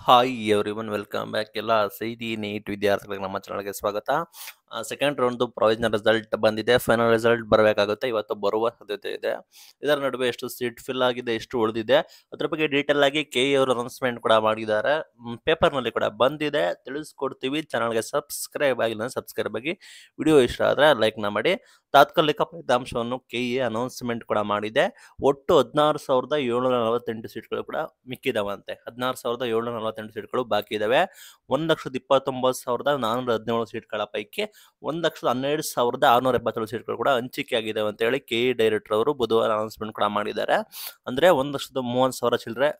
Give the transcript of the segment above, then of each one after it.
Hi everyone welcome back ಎಲ್ಲ ಸೈದಿ NEET ವಿದ್ಯಾರ್ಥಿಗಳಿಗೆ ನಮ್ಮ ಚಾನಲ್ಗೆ ಸ್ವಾಗತ. ಸೆಕೆಂಡ್ ರೌಂಡ್ ಪ್ರೊವಿಷನಲ್ ರಿಸಲ್ಟ್ ಬಂದಿದೆ. ಫೈನಲ್ ರಿಸಲ್ಟ್ ಬರಬೇಕಾಗುತ್ತೆ. ಇವತ್ತು ಬರುವ ಸಾಧ್ಯತೆ ಇದೆ. ಇದರ ನಡುವೆ ಎಷ್ಟು ಸೀಟ್ ಫಿಲ್ ಆಗಿದೆ, ಎಷ್ಟು ಉಳಿದಿದೆ, ಅದ್ರ ಬಗ್ಗೆ ಡೀಟೇಲ್ ಆಗಿ ಕೆ ಅವರು ಅನೌನ್ಸ್ಮೆಂಟ್ ಕೂಡ ಮಾಡಿದ್ದಾರೆ. ಪೇಪರ್ನಲ್ಲಿ ಕೂಡ ಬಂದಿದೆ. ತಿಳಿಸ್ಕೊಡ್ತೀವಿ. ಚಾನಲ್ಗೆ ಸಬ್ಸ್ಕ್ರೈಬ್ ಆಗಿಲ್ಲ ಸಬ್ಸ್ಕ್ರೈಬ್ ಆಗಿ ವಿಡಿಯೋ ಇಷ್ಟ ಆದರೆ ಲೈಕ್ನ ಮಾಡಿ. ತಾತ್ಕಾಲಿಕ ಫಲಿತಾಂಶವನ್ನು ಕೆ ಎ ಅನೌನ್ಸ್ಮೆಂಟ್ ಕೂಡ ಮಾಡಿದೆ. ಒಟ್ಟು ಹದಿನಾರು ಸಾವಿರದ ಏಳ್ನೂರ ನಲವತ್ತೆಂಟು ಸೀಟ್ಗಳು ಕೂಡ ಮಿಕ್ಕಿದಾವಂತೆ. ಹದಿನಾರು ಸಾವಿರದ ಏಳ್ನೂರ ನಲವತ್ತೆಂಟು ಸೀಟ್ಗಳು ಬಾಕಿ ಇದಾವೆ. ಒಂದು ಲಕ್ಷದ ಇಪ್ಪತ್ತೊಂಬತ್ತು ಸಾವಿರದ ನಾನ್ನೂರ ಹದಿನೇಳು ಸೀಟ್ಗಳ ಪೈಕಿ ಒಂದು ಲಕ್ಷದ ಹನ್ನೆರಡು ಸಾವಿರದ ಆರುನೂರ ಎಪ್ಪತ್ತೇಳು ಸೀಟ್ಗಳು ಕೂಡ ಹಂಚಿಕೆ ಆಗಿದೆ ಅಂತ ಹೇಳಿ ಕೆ ಇ ಡೈರೆಕ್ಟರ್ ಅವರು ಬುಧವಾರ ಅನೌನ್ಸ್ಮೆಂಟ್ ಕೂಡ ಮಾಡಿದ್ದಾರೆ. ಅಂದರೆ ಒಂದು ಲಕ್ಷದ ಮೂವತ್ತು ಸಾವಿರ ಚಿಲ್ಲರೆ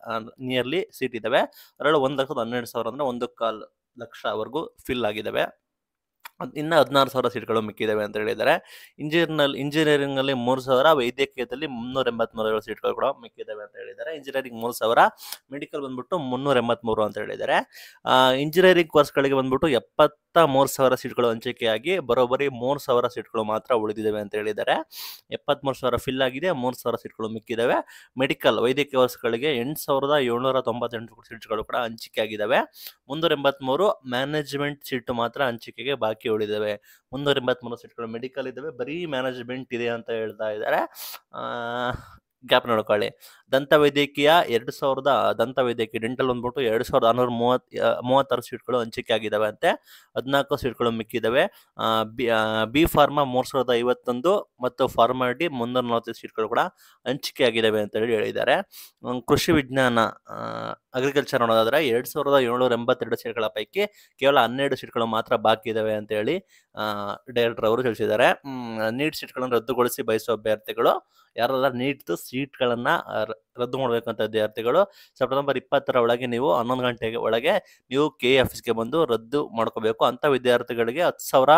ನಿಯರ್ಲಿ ಸೀಟ್ ಇದ್ದಾವೆ ಅದರಲ್ಲಿ ಒಂದು ಲಕ್ಷದ ಹನ್ನೆರಡು ಸಾವಿರ ಅಂದರೆ ಒಂದು ಕಾಲು ಲಕ್ಷವರೆಗೂ ಫಿಲ್ ಆಗಿದ್ದಾವೆ ಇನ್ನು ಹದಿನಾರು ಸಾವಿರ ಸೀಟ್ಗಳು ಮಿಕ್ಕಿದ್ದಾವೆ ಅಂತ ಹೇಳಿದ್ದಾರೆ. ಇಂಜಿನಿಯರ್ನಲ್ಲಿ ಇಂಜಿನಿಯರಿಂಗಲ್ಲಿ ಮೂರು ಸಾವಿರ, ವೈದ್ಯಕೀಯದಲ್ಲಿ ಮುನ್ನೂರ ಎಂಬತ್ಮೂರು ಸೀಟ್ಗಳು ಕೂಡ ಮಿಕ್ಕಿದ್ದಾವೆ ಅಂತ ಹೇಳಿದ್ದಾರೆ. ಇಂಜಿನಿಯರಿಂಗ್ ಮೂರು ಸಾವಿರ, ಮೆಡಿಕಲ್ ಬಂದ್ಬಿಟ್ಟು ಮುನ್ನೂರ ಎಂಬತ್ಮೂರು ಅಂತ ಹೇಳಿದ್ದಾರೆ. ಇಂಜಿನಿಯರಿಂಗ್ ಕೋರ್ಸ್ಗಳಿಗೆ ಬಂದ್ಬಿಟ್ಟು ಎಪ್ಪತ್ತ ಮೂರು ಸಾವಿರ ಸೀಟ್ಗಳು ಹಂಚಿಕೆಯಾಗಿ, ಬರೋಬ್ಬರಿ ಮೂರು ಸಾವಿರ ಸೀಟ್ಗಳು ಮಾತ್ರ ಉಳಿದಿದ್ದಾವೆ ಅಂತ ಹೇಳಿದ್ದಾರೆ. ಎಪ್ಪತ್ತ್ಮೂರು ಸಾವಿರ ಫಿಲ್ ಆಗಿದೆ, ಮೂರು ಸಾವಿರ ಸೀಟ್ಗಳು ಮಿಕ್ಕಿದ್ದಾವೆ ಮೆಡಿಕಲ್, ವೈದ್ಯಕೀಯ ಕೋರ್ಸ್ಗಳಿಗೆ ಎಂಟು ಸಾವಿರದ ಏಳ್ನೂರ ತೊಂಬತ್ತೆಂಟು ಸೀಟ್ಗಳು ಕೂಡ ಹಂಚಿಕೆ ಆಗಿದ್ದಾವೆ ಮುನ್ನೂರ ಎಂಬತ್ಮೂರು ಮ್ಯಾನೇಜ್ಮೆಂಟ್ ಸೀಟು ಮಾತ್ರ ಹಂಚಿಕೆಗೆ ಬಾಕಿ ಉಳಿದಿವೆ. ಮುನ್ನೂರ ಎಂಬತ್ಮೂರು ಸೀಟ್ಗಳು ಮೆಡಿಕಲ್ ಇದ್ದಾವೆ, ಬರೀ ಮ್ಯಾನೇಜ್ಮೆಂಟ್ ಇದೆ ಅಂತ ಹೇಳ್ತಾ ಇದ್ದಾರೆ. ಗ್ಯಾಪ್ ನೋಡ್ಕೊಳ್ಳಿ. ದಂತ ವೈದ್ಯಕೀಯ ಎರಡು ಸಾವಿರದ ದಂತ ವೈದ್ಯಕೀಯ ಡೆಂಟಲ್ ಬಂದ್ಬಿಟ್ಟು ಎರಡು ಸಾವಿರದ ಆರುನೂರ ಮೂವತ್ ಮೂವತ್ತಾರು ಸೀಟ್ಗಳು ಹಂಚಿಕೆ ಆಗಿದ್ದಾವೆ ಅಂತೆ. ಹದಿನಾಲ್ಕು ಸೀಟ್ಗಳು ಮಿಕ್ಕಿದ್ದಾವೆ. ಬಿ ಬಿ ಫಾರ್ಮಾ ಮೂರು ಸಾವಿರದ ಐವತ್ತೊಂದು ಮತ್ತು ಫಾರ್ಮಾ ಡಿ ಮುನ್ನೂರ ನಲವತ್ತೈದು ಸೀಟ್ಗಳು ಕೂಡ ಹಂಚಿಕೆ ಆಗಿದ್ದಾವೆ ಅಂತ ಹೇಳಿ ಹೇಳಿದ್ದಾರೆ. ಕೃಷಿ ವಿಜ್ಞಾನ ಅಗ್ರಿಕಲ್ಚರ್ ನೋಡೋದಾದ್ರೆ ಎರಡು ಸಾವಿರದ ಏಳ್ನೂರ ಎಂಬತ್ತೆರಡು ಸೀಟ್ಗಳ ಪೈಕಿ ಕೇವಲ ಹನ್ನೆರಡು ಸೀಟ್ಗಳು ಮಾತ್ರ ಬಾಕಿ ಇದ್ದಾವೆ ಅಂತ ಹೇಳಿ ಡೈರೆಕ್ಟರ್ ಅವರು ತಿಳಿಸಿದ್ದಾರೆ. ನೀಟ್ ಸೀಟ್ಗಳನ್ನು ರದ್ದುಗೊಳಿಸಿ ಬಯಸುವ ಅಭ್ಯರ್ಥಿಗಳು ಯಾರೆಲ್ಲ ನೀಟ್ ಸೀಟ್ಗಳನ್ನು ರದ್ದು ಮಾಡಬೇಕಂತ ವಿದ್ಯಾರ್ಥಿಗಳು ಸೆಪ್ಟೆಂಬರ್ ಇಪ್ಪತ್ತರ ಒಳಗೆ ನೀವು ಹನ್ನೊಂದು ಗಂಟೆಗೆ ಒಳಗೆ ನೀವು ಕೆ ಆಫೀಸ್ಗೆ ಬಂದು ರದ್ದು ಮಾಡ್ಕೋಬೇಕು ಅಂತ ವಿದ್ಯಾರ್ಥಿಗಳಿಗೆ ಹತ್ತು ಸಾವಿರ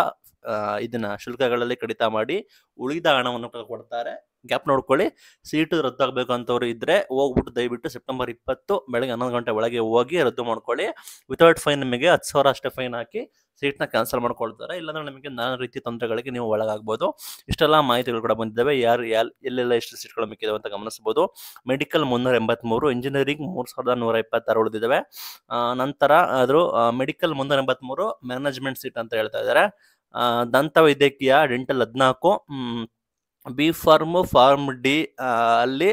ಇದನ್ನ ಶುಲ್ಕಗಳಲ್ಲಿ ಕಡಿತ ಮಾಡಿ ಉಳಿದ ಹಣವನ್ನು ಕೊಡ್ತಾರೆ. ಗ್ಯಾಪ್ ನೋಡ್ಕೊಳ್ಳಿ. ಸೀಟು ರದ್ದಾಗಬೇಕು ಅಂತವ್ರು ಇದ್ರೆ ಹೋಗ್ಬಿಟ್ಟು ದಯವಿಟ್ಟು ಸೆಪ್ಟೆಂಬರ್ ಇಪ್ಪತ್ತು ಬೆಳಗ್ಗೆ ಹನ್ನೊಂದು ಗಂಟೆ ಒಳಗೆ ಹೋಗಿ ರದ್ದು ಮಾಡ್ಕೊಳ್ಳಿ. ವಿತೌಟ್ ಫೈನ್ ನಿಮಗೆ ಹತ್ತು ಸಾವಿರ ಅಷ್ಟೇ ಫೈನ್ ಹಾಕಿ ಸೀಟ್ನ ಕ್ಯಾನ್ಸಲ್ ಮಾಡ್ಕೊಳ್ತಾರೆ. ಇಲ್ಲಾಂದ್ರೆ ನಿಮಗೆ ನಾನಾ ರೀತಿ ತೊಂದರೆಗಳಿಗೆ ನೀವು ಒಳಗಾಗ್ಬೋದು. ಇಷ್ಟೆಲ್ಲ ಮಾಹಿತಿಗಳು ಕೂಡ ಬಂದಿದ್ದಾವೆ. ಯಾರು ಎಲ್ಲೆಲ್ಲ ಎಷ್ಟು ಸೀಟ್ಗಳು ಮಿಕ್ಕಿದಾವೆ ಅಂತ ಗಮನಿಸಬಹುದು. ಮೆಡಿಕಲ್ ಮುನ್ನೂರ ಎಂಬತ್ಮೂರು ಇಂಜಿನಿಯರಿಂಗ್ ಮೂರು ಸಾವಿರದ ನೂರ ಇಪ್ಪತ್ತಾರು ಉಳಿದಿದ್ದಾವೆ. ನಂತರ ಆದರೂ ಮೆಡಿಕಲ್ ಮುನ್ನೂರ ಎಂಬತ್ಮೂರು ಮ್ಯಾನೇಜ್ಮೆಂಟ್ ಸೀಟ್ ಅಂತ ಹೇಳ್ತಾ ಇದ್ದಾರೆ. ದಂತ ವೈದ್ಯಕೀಯ ಡೆಂಟಲ್ ಹದಿನಾಲ್ಕು ಬಿ ಫಾರ್ಮು ಫಾರ್ಮ್ ಡಿ ಅಲ್ಲಿ